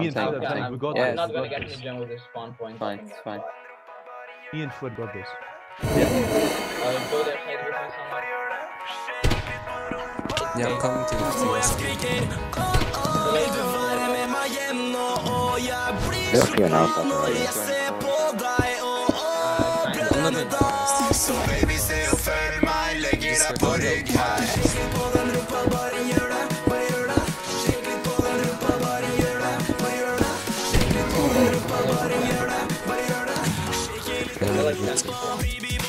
Me and we got yeah, this. I'm not gonna get this. in with this spawn point. Fine, it's fine. Me and Fred got this. Yeah. go there, play with me Yeah, I'm coming to pleasure.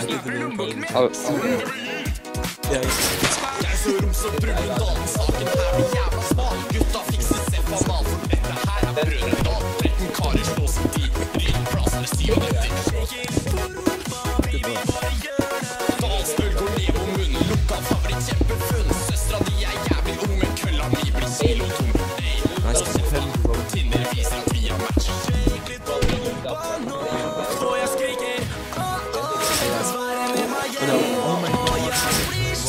Slipper lommeboken min! Jeg er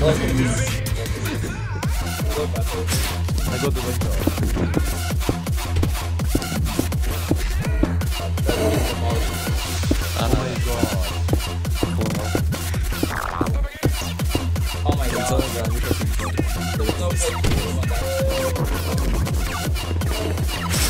I got the window. Uh -huh. Oh my god. Oh my god. Oh my god. Oh my god.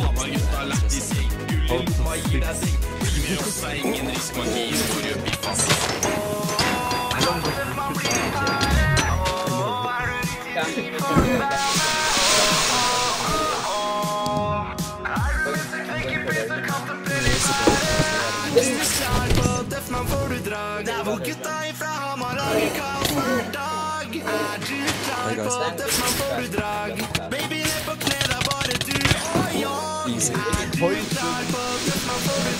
Hamar-gutta lættis i gull i lomma, gir deg seng. Bli med oss, det er ingen risk, magien går i opp i fast. Spesial på Deffman får du drag. Der hvor gutta ifra Hamar lager kaos hver dag. Er du klar på Deffman får du drag? Baby ned på kne, det er bare du og jeg. Er du klar på Deffman får du drag?